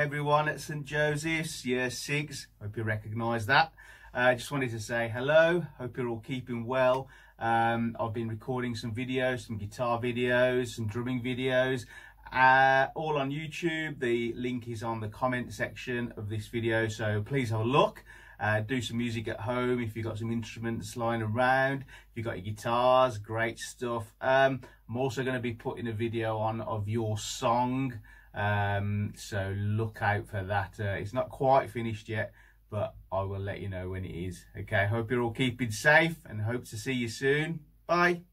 everyone at St Joseph's, year six. Hope you recognise that. I uh, just wanted to say hello. Hope you're all keeping well. Um, I've been recording some videos, some guitar videos, some drumming videos, uh, all on YouTube. The link is on the comment section of this video, so please have a look. Uh, do some music at home if you've got some instruments lying around. If you've got your guitars, great stuff. Um, I'm also going to be putting a video on of your song. Um, so look out for that. Uh, it's not quite finished yet, but I will let you know when it is. Okay, hope you're all keeping safe and hope to see you soon. Bye.